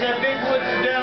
that big woods down